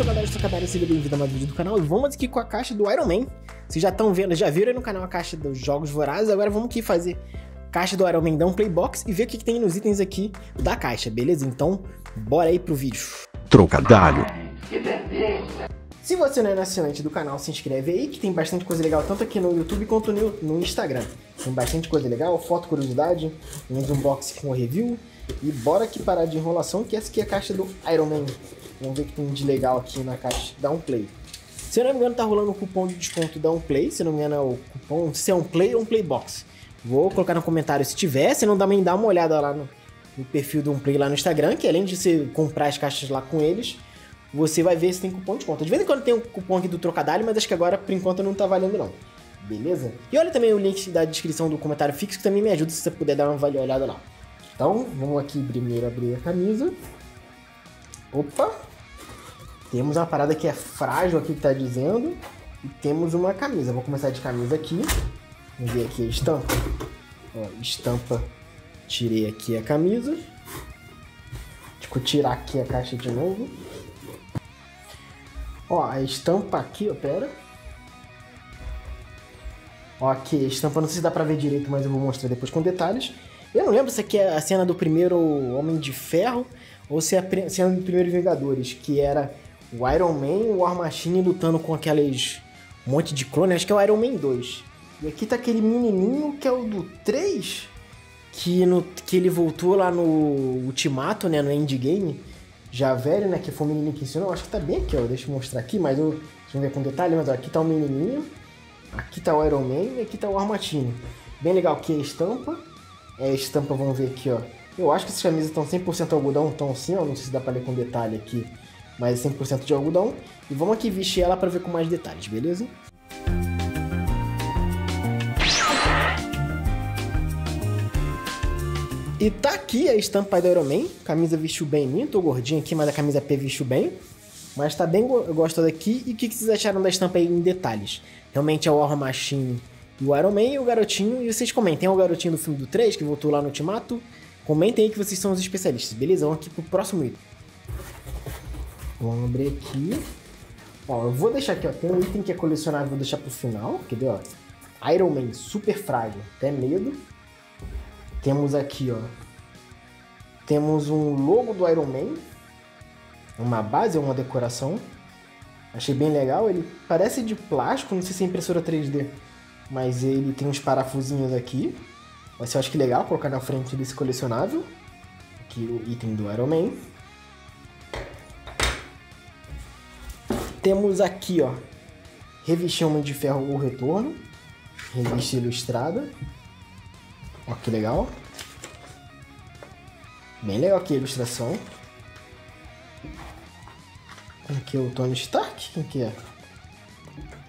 trocadilhos, trocadilhos, seja bem-vindo a mais um vídeo do canal e vamos aqui com a caixa do Iron Man. Vocês já estão vendo, já viram aí no canal a caixa dos Jogos Vorazes, agora vamos aqui fazer caixa do Iron Man, dar um playbox e ver o que, que tem nos itens aqui da caixa, beleza? Então, bora aí pro vídeo. Trocadalho. Se você não é assinante do canal, se inscreve aí, que tem bastante coisa legal, tanto aqui no YouTube quanto no, Instagram. Tem bastante coisa legal, foto, curiosidade, um unboxing com review. E bora aqui parar de enrolação, que essa aqui é a caixa do Iron Man. Vamos ver o que tem de legal aqui na caixa. Dá um play. Se eu não me engano, tá rolando um cupom de desconto da um play. Se não me engano, é o cupom. Se é um play ou um playbox. Vou colocar no comentário se tiver. Se não, também dá uma olhada lá no, no perfil do um play lá no Instagram. Que além de você comprar as caixas lá com eles, você vai ver se tem cupom de desconto. De vez em quando tem um cupom aqui do trocadilho, mas acho que agora por enquanto não tá valendo não. Beleza? E olha também o link da descrição do comentário fixo que também me ajuda se você puder dar uma olhada lá. Então, vamos aqui primeiro abrir a camisa. Opa! Temos uma parada que é frágil aqui que tá dizendo. E temos uma camisa. Vou começar de camisa aqui. Vamos ver aqui a estampa. Ó, estampa. Tirei aqui a camisa. Deixa tirar aqui a caixa de novo. Ó, a estampa aqui, ó, pera. Ó, aqui a estampa, não sei se dá pra ver direito, mas eu vou mostrar depois com detalhes. Eu não lembro se aqui é a cena do primeiro Homem de Ferro ou se é a cena do primeiro Vingadores, que era o Iron Man e o War Machine lutando com aqueles monte de clones. Acho que é o Iron Man 2. E aqui tá aquele menininho que é o do 3, que, no, que ele voltou lá no Ultimato, né, no Endgame, já velho, né, que foi o menininho que ensinou. Acho que tá bem aqui, ó, deixa eu mostrar aqui, mas eu, deixa eu ver com detalhe, mas ó, aqui tá o menininho, aqui tá o Iron Man e aqui tá o War Machine. Bem legal aqui a estampa é, estampa, vamos ver aqui, ó. Eu acho que essas camisas estão 100% algodão, estão assim, ó. Não sei se dá pra ler com detalhe aqui, mas é 100% de algodão. E vamos aqui vestir ela para ver com mais detalhes, beleza? E tá aqui a estampa do Iron Man. Camisa vestiu bem em mim. Tô gordinho aqui, mas a camisa P vestiu bem. Mas tá bem, eu gosto daqui. E o que vocês acharam da estampa aí em detalhes? Realmente é o War Machine o Iron Man e o garotinho. E vocês comentem, é o garotinho do filme do 3 que voltou lá no Ultimato. Comentem aí que vocês são os especialistas, beleza? Vamos aqui pro próximo item. Vamos abrir aqui. Ó, eu vou deixar aqui, ó. Tem um item que é colecionável, vou deixar pro final. Quer ver, ó? Iron Man, super frágil, até medo. Temos aqui, ó. Temos um logo do Iron Man. Uma base, uma decoração. Achei bem legal. Ele parece de plástico, não sei se é impressora 3D mas ele tem uns parafusinhos aqui. Ser, eu acho que legal colocar na frente desse colecionável. Aqui o item do Iron Man. Temos aqui, ó, revista Homem de Ferro O Retorno. Revista ilustrada. Ó, que legal. Bem legal aqui a ilustração. Aqui é o Tony Stark. Quem que é?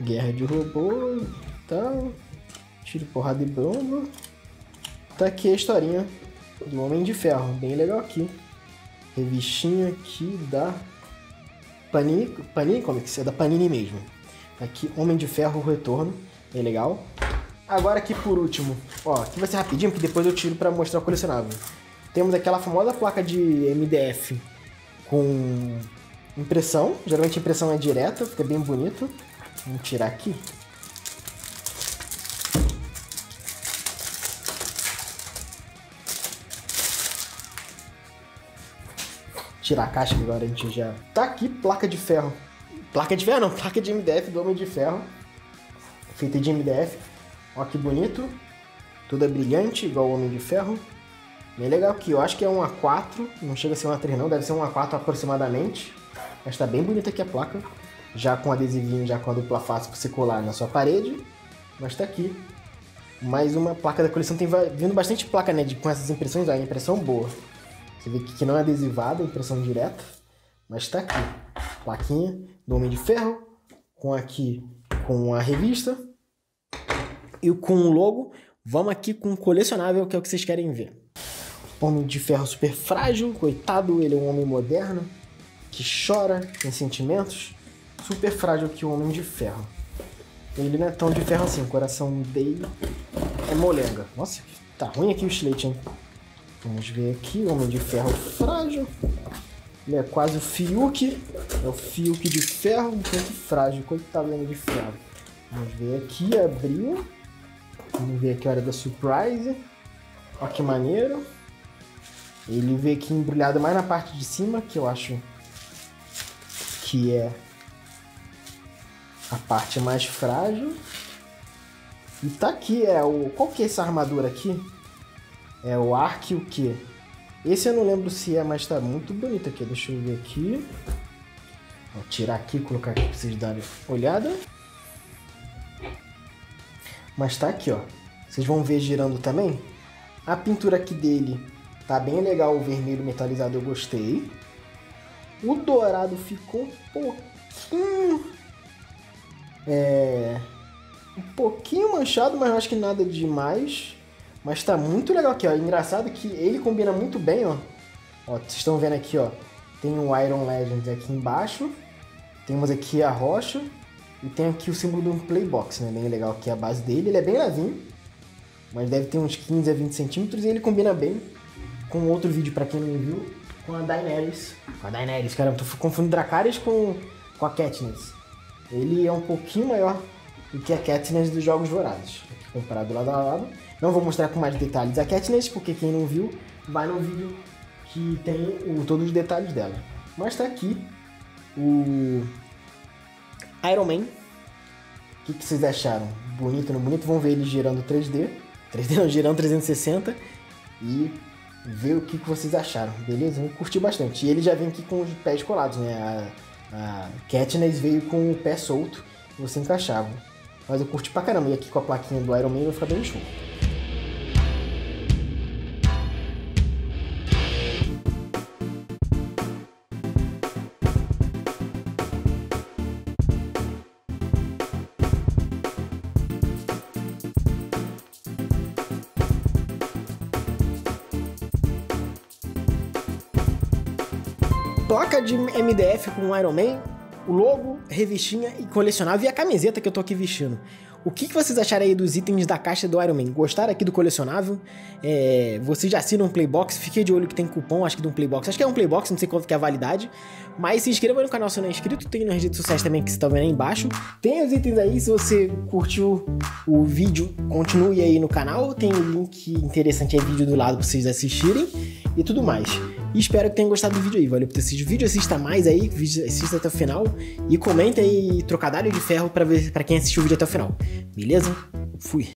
Guerra de Robôs tal. Tiro, porrada e bomba. Tá aqui a historinha do Homem de Ferro. Bem legal aqui. Revistinha aqui da Panini, Panini Comics, é da Panini mesmo. Tá aqui Homem de Ferro Retorno. Bem legal. Agora aqui por último, ó, aqui vai ser rapidinho, porque depois eu tiro para mostrar o colecionável. Temos aquela famosa placa de MDF com impressão. Geralmente a impressão é direta, fica bem bonito. Vamos tirar aqui. tirar a caixa, agora a gente já. Tá aqui, placa de ferro. Placa de ferro não, placa de MDF do Homem de Ferro. Feita de MDF. Ó que bonito. Toda brilhante, igual o Homem de Ferro. Bem legal aqui, eu acho que é um A4, não chega a ser um A3 não, deve ser um A4 aproximadamente. Mas tá bem bonita aqui a placa. Já com adesivinho, já com a dupla face pra você colar na sua parede. Mas tá aqui. Mais uma placa da coleção. Tem vindo bastante placa, né? De, com essas impressões, ó, impressão boa. Você vê que não é adesivada, impressão direta, mas está aqui. Plaquinha do Homem de Ferro, com aqui com a revista e com o logo. Vamos aqui com o colecionável, que é o que vocês querem ver. Homem de Ferro super frágil, coitado, ele é um homem moderno, que chora, tem sentimentos. Super frágil que o Homem de Ferro. Ele não é tão de ferro assim, o coração dele é molenga. Nossa, tá ruim aqui o slate, hein? Vamos ver aqui, Homem de Ferro frágil. Ele é quase o Fiuk. É o Fiuk de ferro, um tanto frágil. Quanto tá vendo de ferro? Vamos ver aqui, abriu. Vamos ver aqui a hora da surprise. Olha que maneiro. Ele veio aqui embrulhado mais na parte de cima, que eu acho que é a parte mais frágil. E tá aqui, é o. Qual que é essa armadura aqui? É o Ark o quê? Esse eu não lembro se é, mas tá muito bonito aqui. Deixa eu ver aqui. Vou tirar aqui colocar aqui pra vocês darem olhada. Mas tá aqui, ó. Vocês vão ver girando também. A pintura aqui dele tá bem legal, o vermelho metalizado eu gostei. O dourado ficou um pouquinho... É... Um pouquinho manchado, mas eu acho que nada demais. Mas tá muito legal aqui, ó. Engraçado que ele combina muito bem, ó. Ó, vocês estão vendo aqui, ó. Tem o Iron Legend aqui embaixo. Temos aqui a rocha. E tem aqui o símbolo do Playbox, né? Bem legal aqui a base dele. Ele é bem levinho, mas deve ter uns 15 a 20 centímetros e ele combina bem com outro vídeo, para quem não viu, com a Daenerys. Com a Daenerys, caramba, tô confundindo Dracarys com, com a Katniss. Ele é um pouquinho maior do que a Katniss dos Jogos Vorazes, comparado lado a lado. Não vou mostrar com mais detalhes a Katniss, porque quem não viu, vai no vídeo que tem o, todos os detalhes dela. Mas tá aqui o Iron Man. O que, que, vocês acharam? Bonito, não bonito? Vamos ver ele girando 3D. 3D não, girando 360. E ver o que, que vocês acharam, beleza? Eu curti bastante. E ele já vem aqui com os pés colados, né? A, a Katniss veio com o pé solto e você encaixava. Mas eu curti pra caramba. E aqui com a plaquinha do Iron Man vai ficar bem show. Placa de MDF com Iron Man, o logo, revistinha e colecionável e a camiseta que eu tô aqui vestindo. O que, vocês acharam aí dos itens da caixa do Iron Man? Gostaram aqui do colecionável? É, vocês já assinam um Playbox? Fiquei de olho que tem cupom, acho que de um Playbox. Acho que é um Playbox, não sei quanto que é a validade. Mas se inscreva no canal se não é inscrito. Tem nas redes sociais também que você tá vendo aí embaixo. Tem os itens aí, se você curtiu o vídeo, continue aí no canal. Tem link interessante aí, vídeo do lado pra vocês assistirem e tudo mais. E espero que tenham gostado do vídeo aí. Valeu por ter assistido o vídeo. Assista mais aí, assista até o final. E comenta aí trocadilho de ferro para quem assistiu o vídeo até o final. Beleza? Fui.